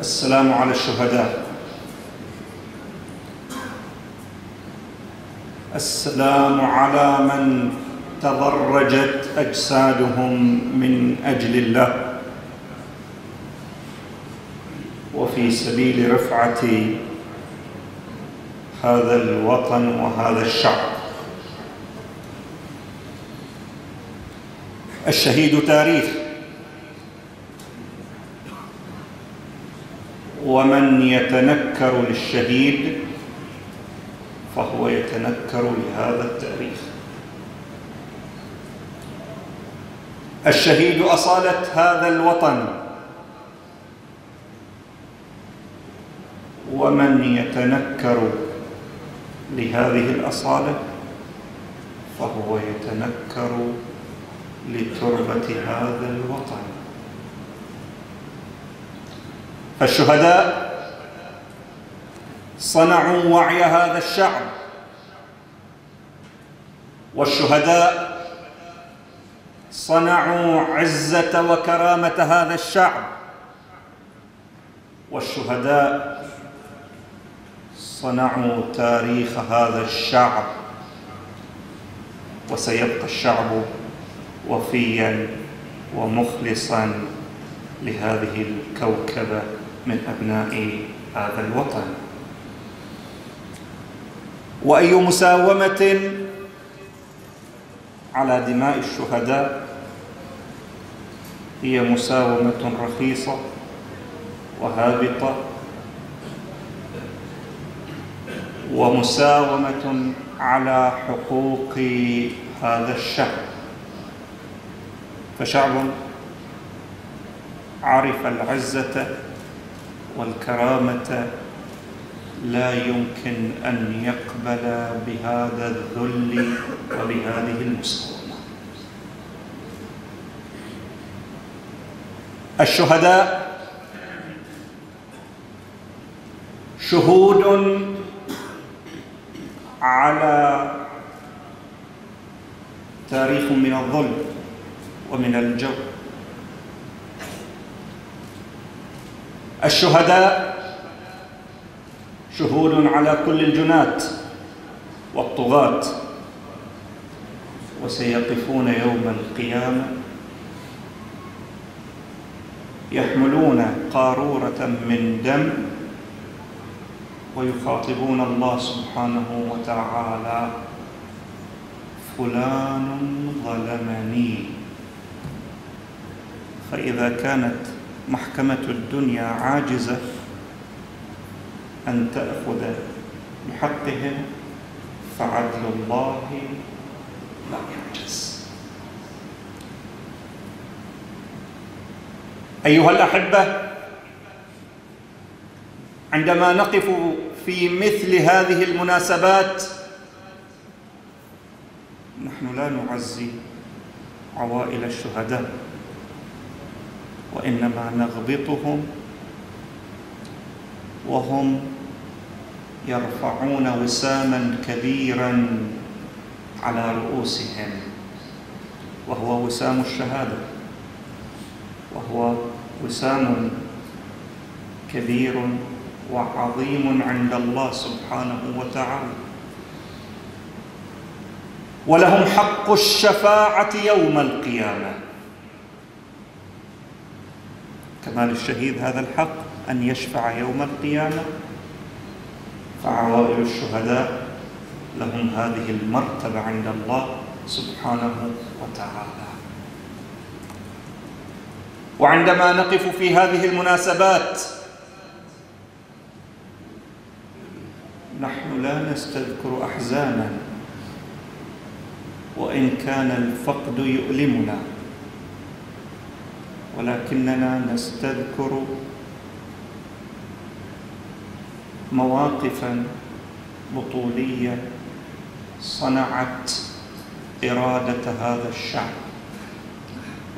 السلام على الشهداء. السلام على من تضرجت أجسادهم من أجل الله. وفي سبيل رفعة هذا الوطن وهذا الشعب. الشهيد تاريخ. ومن يتنكر للشهيد فهو يتنكر لهذا التاريخ. الشهيد اصاله هذا الوطن. ومن يتنكر لهذه الأصالة فهو يتنكر لتربة هذا الوطن. فالشهداء صنعوا وعي هذا الشعب. والشهداء صنعوا عزة وكرامة هذا الشعب. والشهداء صنعوا تاريخ هذا الشعب. وسيبقى الشعب وفيا ومخلصا لهذه الكوكبة. من أبناء هذا الوطن. وأي مساومة على دماء الشهداء هي مساومة رخيصة وهابطة ومساومة على حقوق هذا الشعب. فشعب عرف العزة والكرامة لا يمكن أن يقبل بهذا الذل وبهذه المساومة. الشهداء شهود على تاريخ من الظلم ومن الجور الشهداء شهود على كل الجنات والطغاة وسيقفون يوم القيامة يحملون قارورة من دم ويخاطبون الله سبحانه وتعالى فلان ظلمني. فإذا كانت محكمة الدنيا عاجزة أن تأخذ بحقهم فعدل الله لا يعجز. أيها الأحبة عندما نقف في مثل هذه المناسبات نحن لا نعزي عوائل الشهداء. وإنما نغبطهم وهم يرفعون وساما كبيرا على رؤوسهم. وهو وسام الشهادة. وهو وسام كبير وعظيم عند الله سبحانه وتعالى. ولهم حق الشفاعة يوم القيامة. كمال الشهيد هذا الحق أن يشفع يوم القيامة. فعوائل الشهداء لهم هذه المرتبة عند الله سبحانه وتعالى. وعندما نقف في هذه المناسبات نحن لا نستذكر أحزانا وإن كان الفقد يؤلمنا. ولكننا نستذكر مواقفا بطولية صنعت إرادة هذا الشعب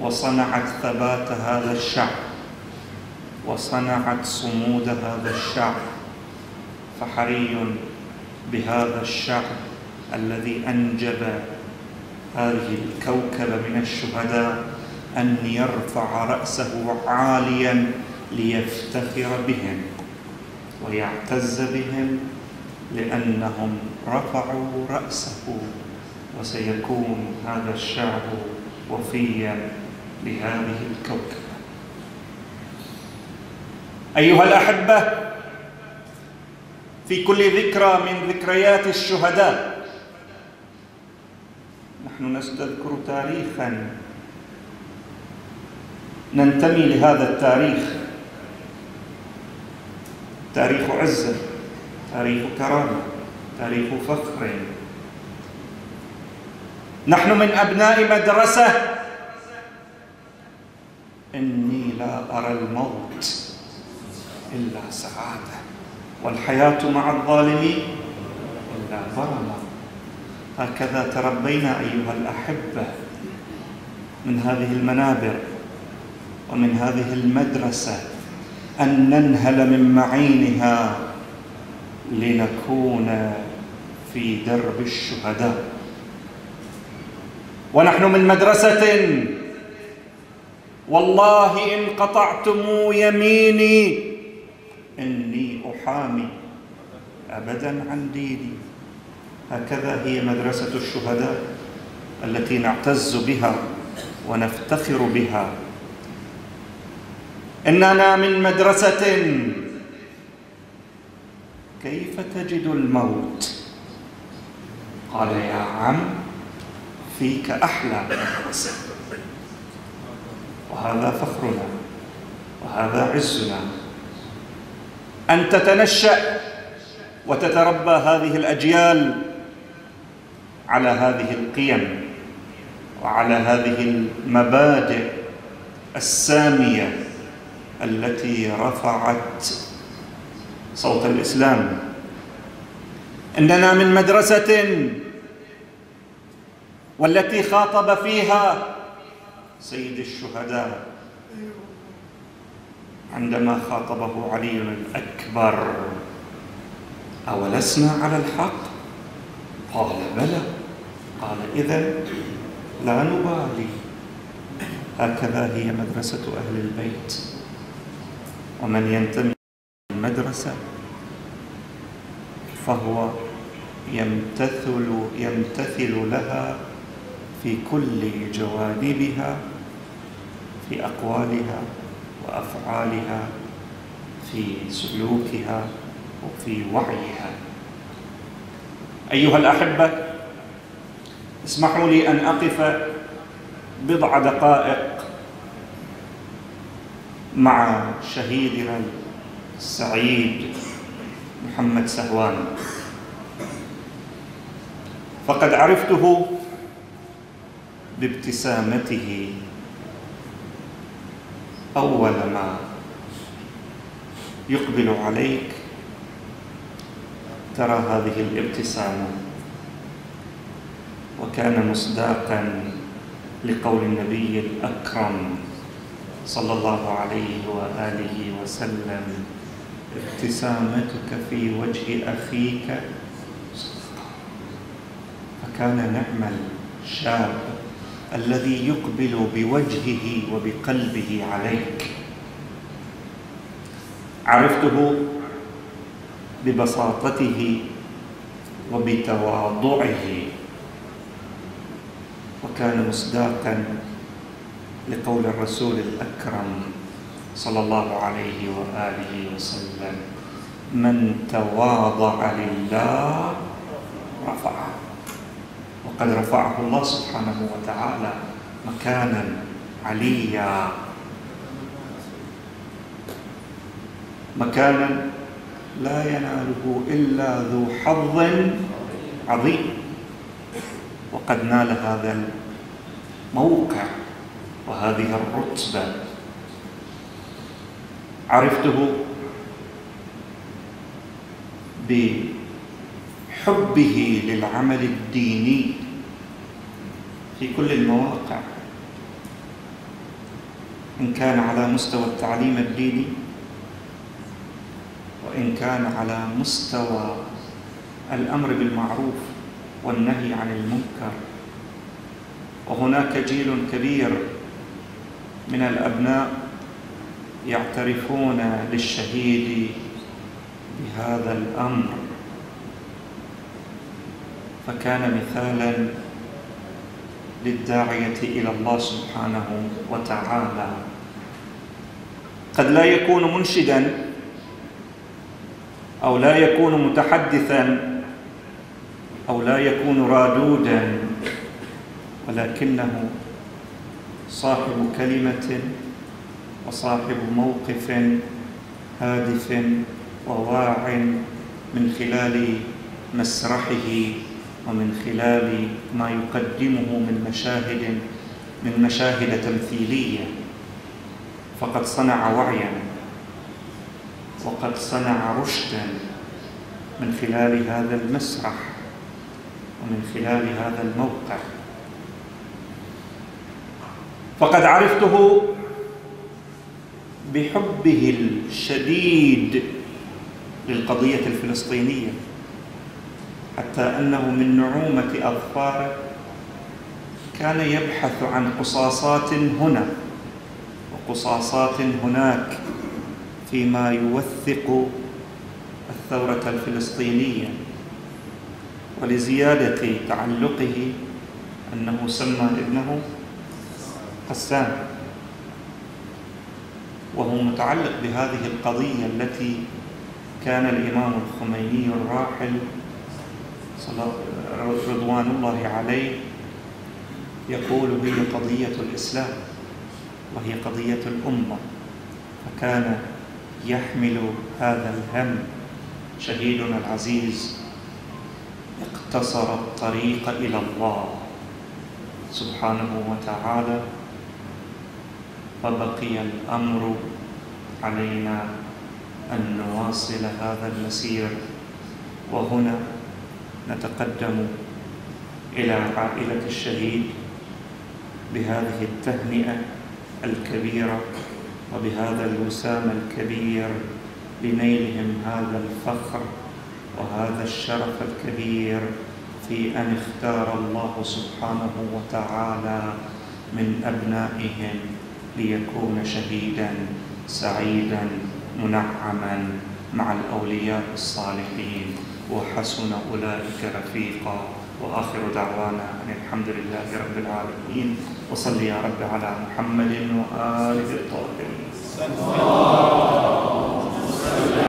وصنعت ثبات هذا الشعب وصنعت صمود هذا الشعب. فحري بهذا الشعب الذي أنجب هذه الكوكب من الشهداء أن يرفع رأسه عاليا ليفتخر بهم ويعتز بهم لأنهم رفعوا رأسه وسيكون هذا الشعب وفيا لهذه الكوكبة أيها الأحبة في كل ذكرى من ذكريات الشهداء نحن نستذكر تاريخا ننتمي لهذا التاريخ. تاريخ عزة تاريخ كرامة تاريخ فخر. نحن من أبناء مدرسة. إني لا أرى الموت إلا سعادة والحياة مع الظالمين إلا ظلمة هكذا تربينا أيها الأحبة من هذه المنابر. ومن هذه المدرسة أن ننهل من معينها لنكون في درب الشهداء. ونحن من مدرسة والله إن قطعتم يميني إني أحامي أبدا عن ديني. هكذا هي مدرسة الشهداء التي نعتز بها ونفتخر بها. إننا من مدرسة. كيف تجد الموت؟ قال يا عم فيك أحلى وهذا فخرنا وهذا عزنا. أن تتنشأ وتتربى هذه الأجيال على هذه القيم وعلى هذه المبادئ السامية. التي رفعت صوت الإسلام. إننا من مدرسة والتي خاطب فيها سيد الشهداء عندما خاطبه علي الأكبر. أولسنا على الحق؟ قال بلى. قال إذا لا نبالي. هكذا هي مدرسة أهل البيت. ومن ينتمي المدرسة فهو يمتثل يمتثل لها في كل جوانبها في أقوالها وأفعالها في سلوكها وفي وعيها. أيها الأحبة اسمحوا لي أن أقف بضع دقائق مع شهيدنا السعيد محمد سهوان. فقد عرفته بابتسامته أول ما يقبل عليك. ترى هذه الابتسامة وكان مصداقا لقول النبي الأكرم صلى الله عليه وآله وسلم. ابتسامتك في وجه أخيك. فكان نعم الشاب الذي يقبل بوجهه وبقلبه عليك. عرفته ببساطته وبتواضعه. وكان مصداقا لقول الرسول الأكرم صلى الله عليه وآله وسلم من تواضع لله رفعه. وقد رفعه الله سبحانه وتعالى مكانا عليا. مكانا لا يناله إلا ذو حظ عظيم. وقد نال هذا الموقع. وهذه الرتبة. عرفته بحبه للعمل الديني في كل المواقع إن كان على مستوى التعليم الديني وإن كان على مستوى الأمر بالمعروف والنهي عن المنكر. وهناك جيل كبير من الأبناء يعترفون للشهيد بهذا الأمر. فكان مثالا للداعية إلى الله سبحانه وتعالى. قد لا يكون منشدا أو لا يكون متحدثا أو لا يكون رادودا ولكنه صاحب كلمة وصاحب موقف هادف وواع من خلال مسرحه ومن خلال ما يقدمه من مشاهد من مشاهد تمثيلية. فقد صنع وعيا وقد صنع رشدا من خلال هذا المسرح ومن خلال هذا الموقع. فقد عرفته بحبه الشديد للقضية الفلسطينية حتى أنه من نعومة أظفاره كان يبحث عن قصاصات هنا وقصاصات هناك فيما يوثق الثورة الفلسطينية ولزيادة تعلقه أنه سمى ابنه قسام وهو متعلق بهذه القضية التي كان الإمام الخميني الراحل رضوان الله عليه يقول هي قضية الإسلام وهي قضية الأمة فكان يحمل هذا الهم. شهيدنا العزيز اقتصر الطريق إلى الله سبحانه وتعالى. فبقي الأمر علينا أن نواصل هذا المسير. وهنا نتقدم إلى عائلة الشهيد بهذه التهنئة الكبيرة وبهذا الوسام الكبير لنيلهم هذا الفخر وهذا الشرف الكبير في أن اختار الله سبحانه وتعالى من أبنائهم. ليكون شهيدا سعيدا منعما مع الأولياء الصالحين. وحسن أولئك رفيقا. وآخر دعوانا أن الحمد لله رب العالمين. وصل يا رب على محمد وآله الطاهرين.